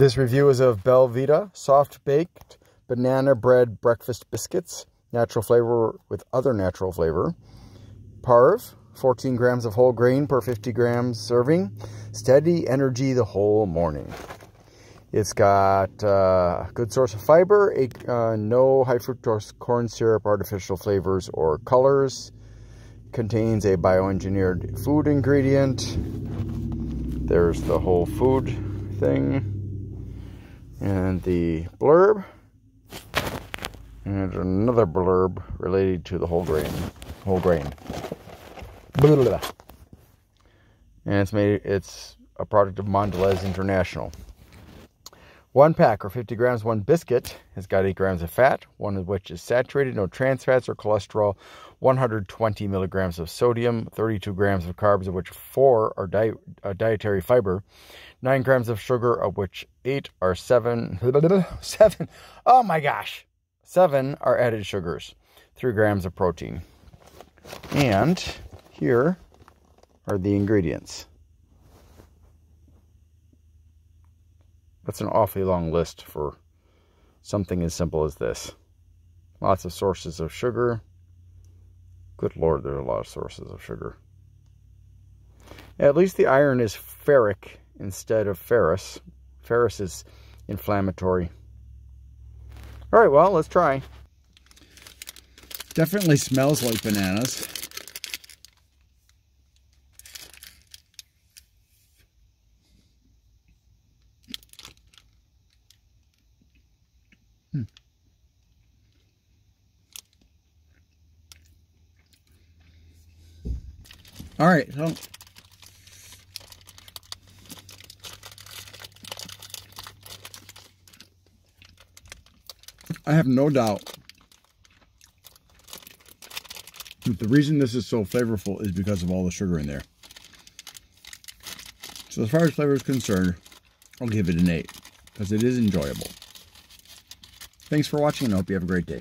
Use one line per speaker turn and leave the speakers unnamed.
This review is of Belvita soft baked banana bread breakfast biscuits, natural flavor with other natural flavor. Parve, 14 grams of whole grain per 50 grams serving. Steady energy the whole morning. It's got uh, good source of fiber, uh, no high fructose corn syrup, artificial flavors or colors. Contains a bioengineered food ingredient. There's the whole food thing and the blurb. And another blurb related to the whole grain. Whole grain. Blah, blah, blah. and it's made it's a product of Mondelez International one pack or 50 grams one biscuit has got 8 grams of fat one of which is saturated no trans fats or cholesterol 120 milligrams of sodium 32 grams of carbs of which 4 are di uh, dietary fiber 9 grams of sugar, of which 8 are 7. 7. Oh my gosh. 7 are added sugars. 3 grams of protein. And here are the ingredients. That's an awfully long list for something as simple as this. Lots of sources of sugar. Good lord, there are a lot of sources of sugar. At least the iron is ferric instead of ferrous. Ferrous is inflammatory. All right, well, let's try.
Definitely smells like bananas. All right, so I have no doubt the reason this is so flavorful is because of all the sugar in there. So as far as flavor is concerned, I'll give it an 8 because it is enjoyable. Thanks for watching and I hope you have a great day.